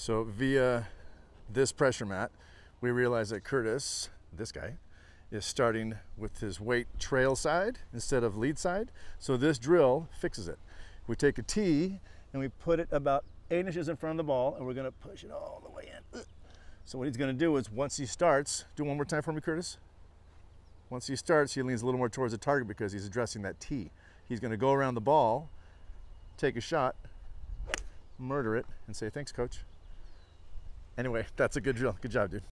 So via this pressure mat, we realize that Curtis, this guy, is starting with his weight trail side instead of lead side. So this drill fixes it. We take a tee and we put it about eight inches in front of the ball and we're gonna push it all the way in. So what he's gonna do is once he starts, do one more time for me, Curtis. Once he starts, he leans a little more towards the target because he's addressing that tee. He's gonna go around the ball, take a shot, murder it, and say, thanks, coach. Anyway, that's a good drill. Good job, dude.